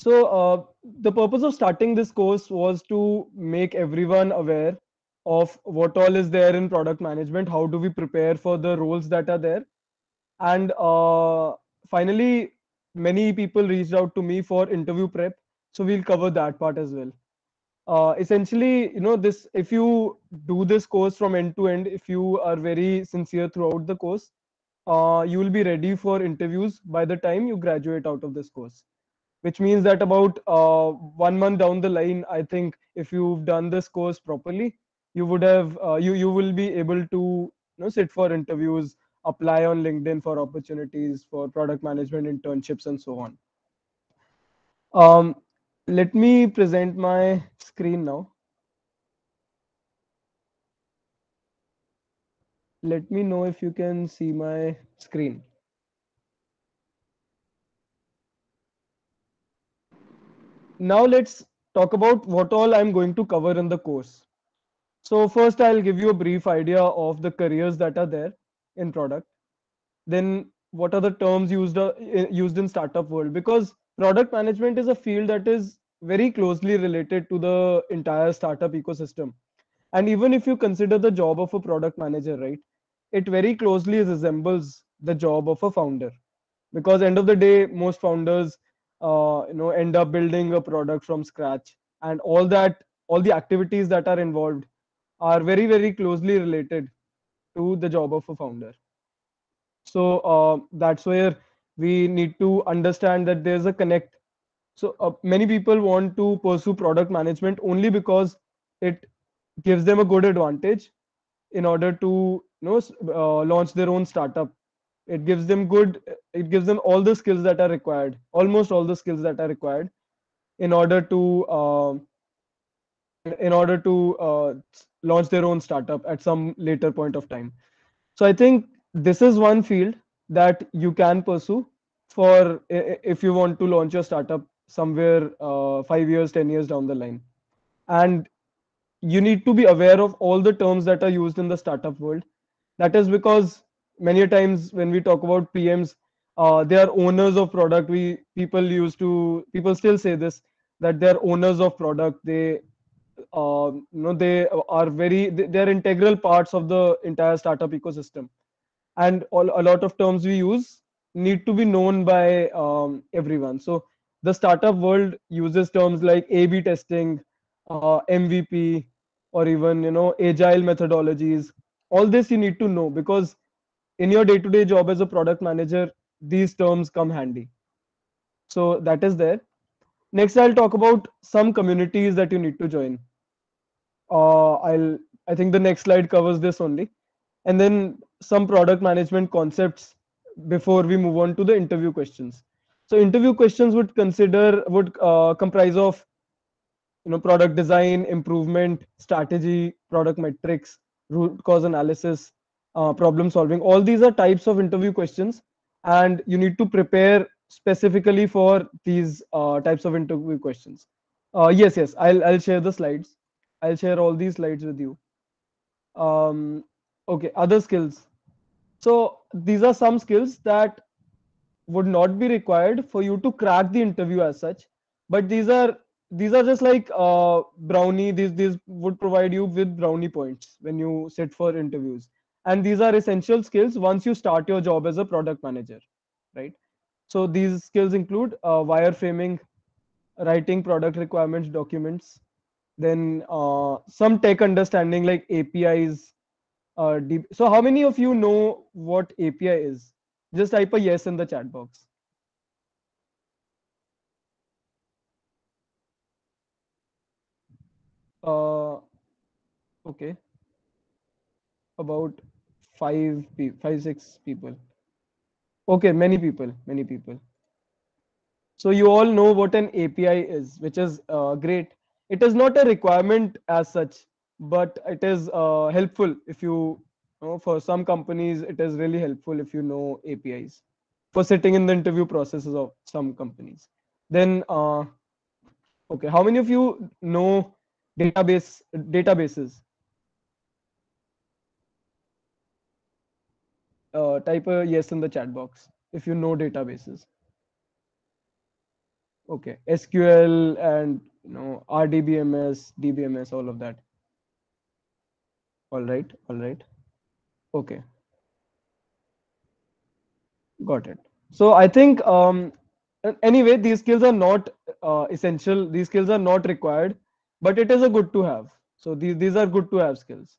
So uh, the purpose of starting this course was to make everyone aware of what all is there in product management. How do we prepare for the roles that are there? And uh, finally, many people reached out to me for interview prep. So we'll cover that part as well. Uh, essentially, you know, this if you do this course from end to end, if you are very sincere throughout the course, uh, you will be ready for interviews by the time you graduate out of this course which means that about uh, one month down the line i think if you've done this course properly you would have uh, you you will be able to you know sit for interviews apply on linkedin for opportunities for product management internships and so on. Um, let me present my screen now. Let me know if you can see my screen now let's talk about what all I'm going to cover in the course. So first I'll give you a brief idea of the careers that are there in product. Then what are the terms used uh, used in startup world because product management is a field that is very closely related to the entire startup ecosystem. And even if you consider the job of a product manager, right, it very closely resembles the job of a founder because end of the day most founders uh, you know end up building a product from scratch. And all that all the activities that are involved are very very closely related to the job of a founder. So uh, that's where we need to understand that there's a connect. So uh, many people want to pursue product management only because it gives them a good advantage in order to you know uh, launch their own startup it gives them good it gives them all the skills that are required almost all the skills that are required in order to uh, in order to uh, launch their own startup at some later point of time. So i think this is one field that you can pursue for if you want to launch your startup somewhere uh, 5 years 10 years down the line. And you need to be aware of all the terms that are used in the startup world. That is because many times when we talk about PMs, uh, they are owners of product. We people used to people still say this that they're owners of product. They uh, you know they are very they are integral parts of the entire startup ecosystem, and all, a lot of terms we use need to be known by um, everyone. So the startup world uses terms like A/B testing, uh, MVP, or even you know agile methodologies. All this you need to know because in your day-to-day job as a product manager these terms come handy. So that is there. Next i'll talk about some communities that you need to join. Uh, i'll i think the next slide covers this only. And then some product management concepts before we move on to the interview questions. So interview questions would consider would uh, comprise of you know product design improvement strategy product metrics root cause analysis uh, problem solving. All these are types of interview questions and you need to prepare specifically for these uh, types of interview questions. Uh, yes yes i'll i'll share the slides. I'll share all these slides with you. Um, okay other skills. So these are some skills that would not be required for you to crack the interview as such but these are these are just like uh, brownie these these would provide you with brownie points when you sit for interviews and these are essential skills once you start your job as a product manager right? So these skills include uh, wireframing writing product requirements documents then uh, some tech understanding like apis uh, so how many of you know what api is? Just type a yes in the chat box. Uh okay about five, five, six people. Okay, many people, many people. So you all know what an API is, which is uh, great. It is not a requirement as such, but it is uh, helpful if you, you know, for some companies, it is really helpful if you know APIs for sitting in the interview processes of some companies. Then, uh, okay, how many of you know database databases? Uh, type a yes in the chat box if you know databases. Okay, SQL and you know RDBMS, DBMS, all of that. All right, all right. Okay, got it. So I think um anyway these skills are not uh, essential. These skills are not required, but it is a good to have. So these these are good to have skills.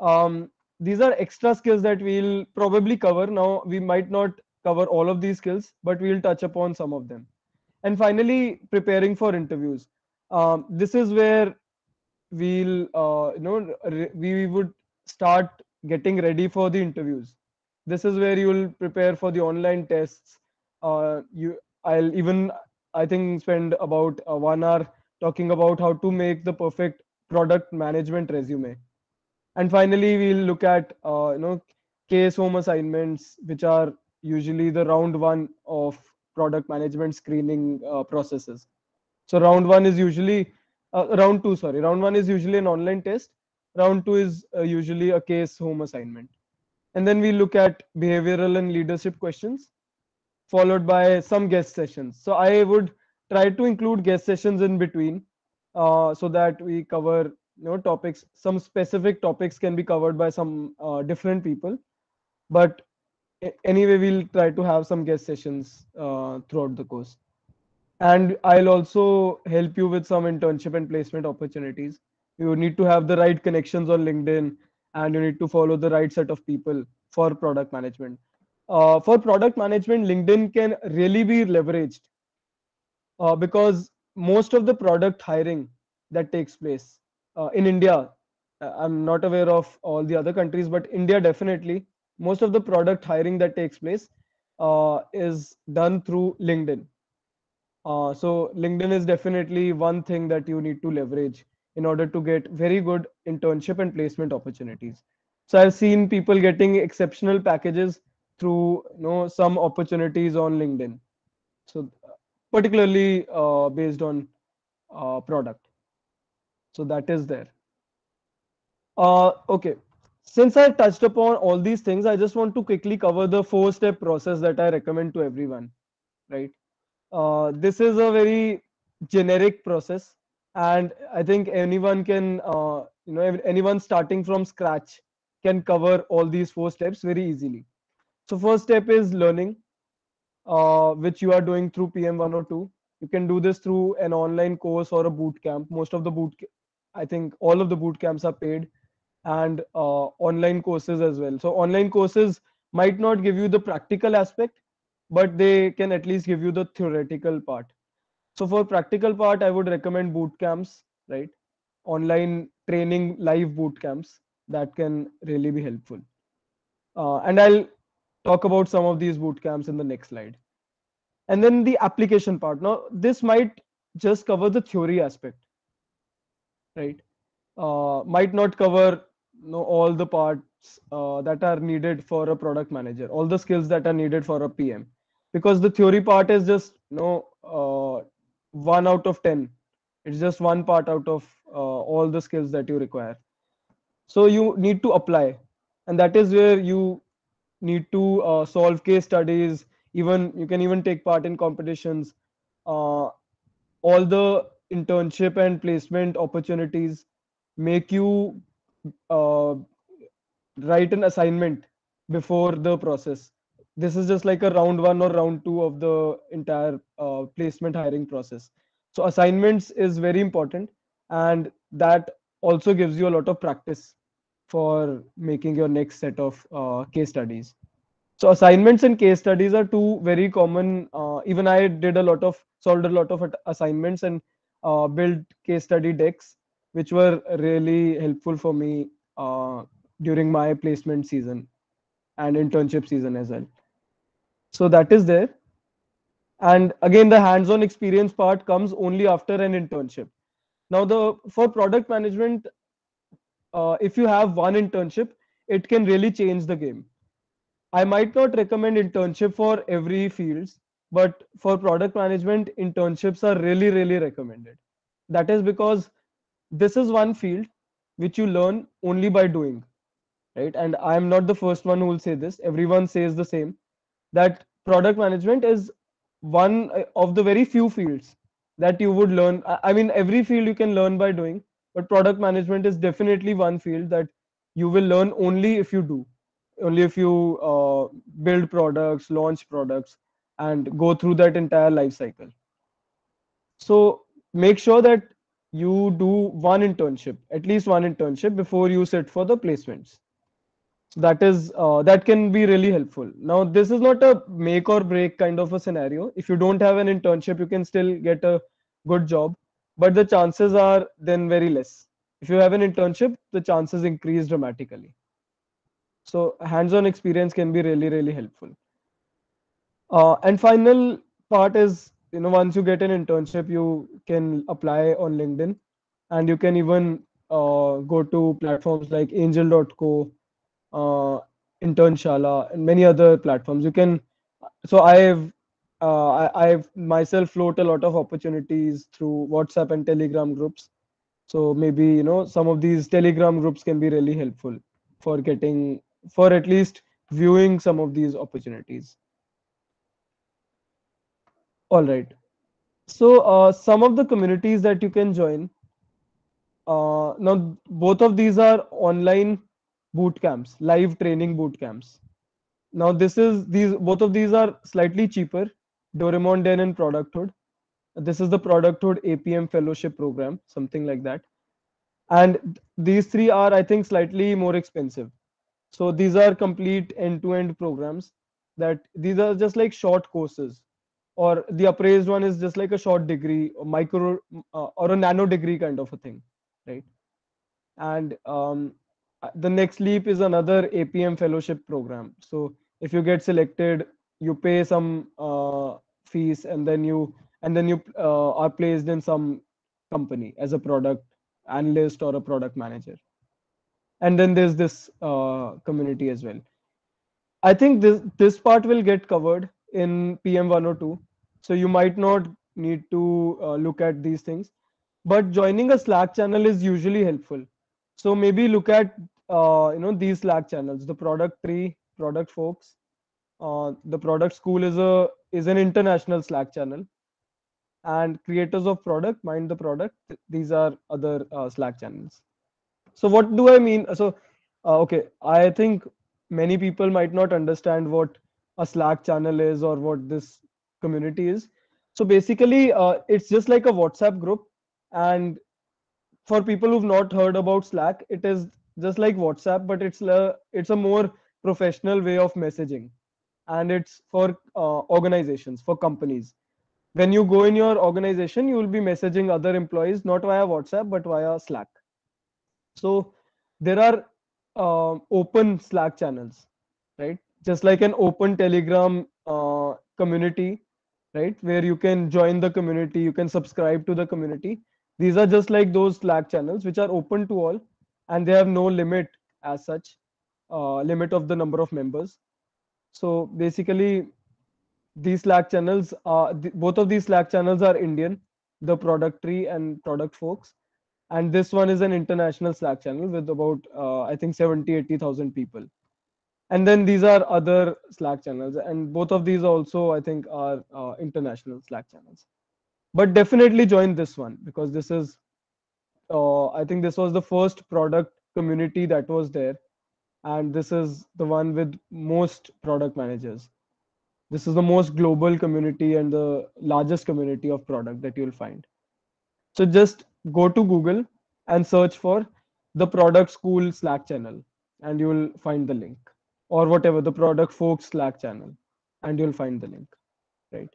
Um, these are extra skills that we'll probably cover. Now we might not cover all of these skills, but we'll touch upon some of them. And finally, preparing for interviews. Um, this is where we'll uh, you know we would start getting ready for the interviews this is where you will prepare for the online tests uh, you i'll even i think spend about uh, one hour talking about how to make the perfect product management resume and finally we'll look at uh, you know case home assignments which are usually the round one of product management screening uh, processes so round one is usually uh, round two, sorry, round one is usually an online test. Round two is uh, usually a case home assignment. And then we look at behavioral and leadership questions, followed by some guest sessions. So I would try to include guest sessions in between, uh, so that we cover you know topics. Some specific topics can be covered by some uh, different people, but anyway, we'll try to have some guest sessions uh, throughout the course and I'll also help you with some internship and placement opportunities. You need to have the right connections on LinkedIn and you need to follow the right set of people for product management. Uh, for product management, LinkedIn can really be leveraged uh, because most of the product hiring that takes place uh, in India, uh, I'm not aware of all the other countries, but India definitely, most of the product hiring that takes place uh, is done through LinkedIn uh, so LinkedIn is definitely one thing that you need to leverage in order to get very good internship and placement opportunities. So I've seen people getting exceptional packages through you know some opportunities on LinkedIn. So particularly uh, based on uh, product. So that is there. Uh, okay. Since I touched upon all these things, I just want to quickly cover the four-step process that I recommend to everyone, right? Uh, this is a very generic process, and I think anyone can, uh, you know, anyone starting from scratch can cover all these four steps very easily. So first step is learning, uh, which you are doing through PM102. You can do this through an online course or a boot camp. Most of the boot, I think all of the boot camps are paid, and uh, online courses as well. So online courses might not give you the practical aspect, but they can at least give you the theoretical part. So for practical part, I would recommend boot camps, right? Online training live boot camps that can really be helpful. Uh, and I'll talk about some of these boot camps in the next slide. And then the application part. Now, this might just cover the theory aspect, right? Uh, might not cover you know, all the parts uh, that are needed for a product manager, all the skills that are needed for a PM, because the theory part is just you know uh, one out of ten. It's just one part out of uh, all the skills that you require. So you need to apply, and that is where you need to uh, solve case studies. Even you can even take part in competitions. Uh, all the internship and placement opportunities make you uh, write an assignment before the process. This is just like a round one or round two of the entire uh, placement hiring process. So assignments is very important, and that also gives you a lot of practice for making your next set of uh, case studies. So assignments and case studies are two very common. Uh, even I did a lot of solved a lot of assignments and uh, built case study decks, which were really helpful for me uh, during my placement season and internship season as well. So that is there. And again, the hands-on experience part comes only after an internship. Now, the for product management, uh, if you have one internship, it can really change the game I might not recommend internship for every fields, but for product management, internships are really, really recommended. That is because this is one field which you learn only by doing, right? And I am not the first one who will say this. Everyone says the same that product management is one uh, of the very few fields that you would learn. I mean, every field you can learn by doing, but product management is definitely one field that you will learn only if you do, only if you uh, build products, launch products, and go through that entire life cycle. So make sure that you do one internship, at least one internship before you sit for the placements. That is uh, that can be really helpful. Now this is not a make or break kind of a scenario. If you don't have an internship, you can still get a good job, but the chances are then very less. If you have an internship, the chances increase dramatically. So hands-on experience can be really really helpful. Uh, and final part is, you know, once you get an internship, you can apply on LinkedIn and you can even uh, go to platforms like angel.co, uh, Internshala, and many other platforms. You can, so I've, uh, I, I've myself float a lot of opportunities through WhatsApp and Telegram groups. So maybe, you know, some of these Telegram groups can be really helpful for getting, for at least viewing some of these opportunities. All right. So uh, some of the communities that you can join. Uh, now both of these are online boot camps, live training boot camps. Now this is these both of these are slightly cheaper. Doraemon Den and Producthood. This is the Producthood APM Fellowship Program, something like that. And these three are, I think, slightly more expensive. So these are complete end-to-end programs that these are just like short courses or the Upraised one is just like a short degree or micro uh, or a nano degree kind of a thing right? And um, the NextLeap is another apm fellowship program. So if you get selected you pay some uh, fees and then you and then you uh, are placed in some company as a product analyst or a product manager. And then there's this uh, community as well. I think this this part will get covered in pm 102 so you might not need to uh, look at these things. But joining a slack channel is usually helpful. So maybe look at uh, you know these slack channels the product tree product folks uh, the product school is a is an international slack channel. And creators of product mind the product. These are other uh, slack channels. So what do i mean? So uh, okay i think many people might not understand what a slack channel is or what this community is. So basically uh, it's just like a whatsapp group. And for people who've not heard about slack it is just like whatsapp but it's a it's a more professional way of messaging. And it's for uh, organizations for companies. When you go in your organization you will be messaging other employees not via whatsapp but via slack. So there are uh, open slack channels right? Just like an open telegram uh, community right? Where you can join the community you can subscribe to the community. These are just like those slack channels which are open to all and they have no limit as such uh, limit of the number of members. So basically these slack channels are th- both of these slack channels are indian the product tree and product folks. And this one is an international slack channel with about uh, i think 70 80000 people and then these are other slack channels. And both of these also i think are uh, international slack channels. But definitely join this one because this is uh, i think this was the first product community that was there. And this is the one with most product managers. This is the most global community and the largest community of product that you'll find. So just go to google and search for the product school slack channel and you will find the link or whatever the product folks slack channel and you'll find the link right?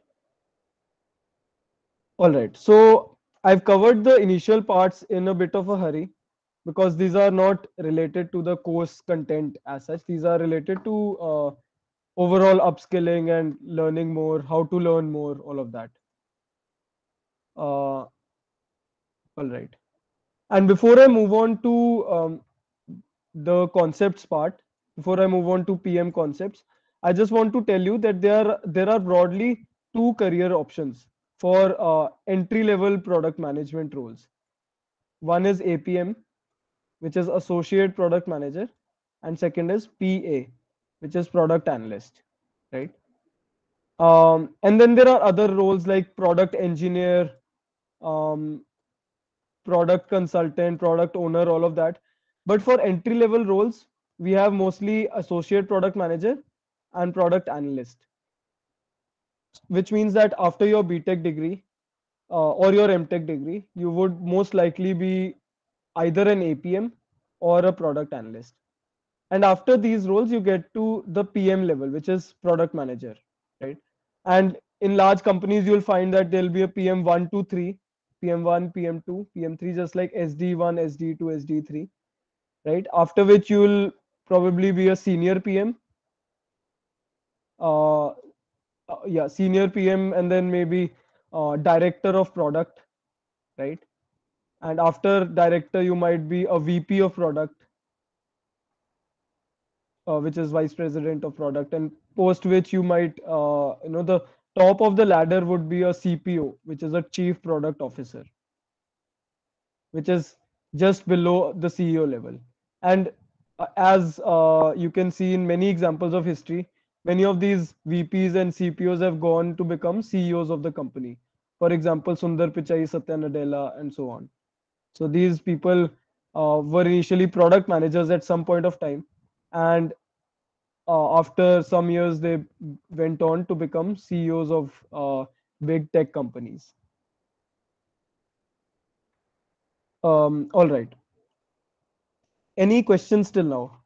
All right so i've covered the initial parts in a bit of a hurry because these are not related to the course content as such. These are related to uh, overall upskilling and learning more how to learn more all of that. Uh, all right. And before i move on to um, the concepts part before I move on to PM concepts, I just want to tell you that there are, there are broadly two career options for uh, entry level product management roles. One is APM, which is Associate Product Manager, and second is PA, which is Product Analyst, right? Um, and then there are other roles like product engineer, um, product consultant, product owner, all of that. But for entry level roles, we have mostly associate product manager and product analyst, which means that after your BTech degree uh, or your MTech degree, you would most likely be either an APM or a product analyst. And after these roles, you get to the PM level, which is product manager, right? And in large companies, you'll find that there'll be a PM 1, 2, 3, PM1, PM2, PM3, just like SD1, SD2, SD3, right? After which you'll probably be a senior PM. Uh, uh, yeah, senior PM, and then maybe uh, director of product, right? And after director, you might be a VP of product, uh, which is vice president of product, and post which you might, uh, you know, the top of the ladder would be a CPO, which is a chief product officer, which is just below the CEO level. And as uh, you can see in many examples of history, many of these VPs and CPOs have gone to become CEOs of the company. For example, Sundar Pichai, Satya Nadella, and so on. So these people uh, were initially product managers at some point of time, and uh, after some years they went on to become CEOs of uh, big tech companies. Um, all right. Any questions till now?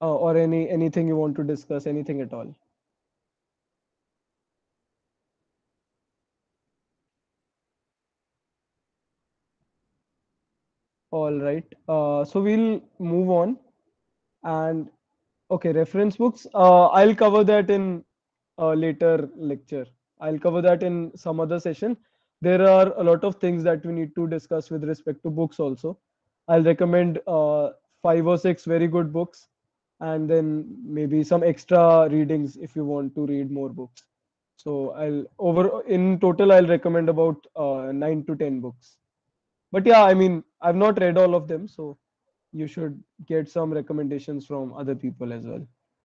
Uh, or any anything you want to discuss? Anything at all? All right. Uh, so we'll move on. And okay, reference books. Uh, I'll cover that in a later lecture. I'll cover that in some other session. There are a lot of things that we need to discuss with respect to books also. I'll recommend uh, five or six very good books and then maybe some extra readings if you want to read more books. So I'll over in total I'll recommend about uh, nine to ten books. But yeah, I mean I've not read all of them, so you should get some recommendations from other people as well.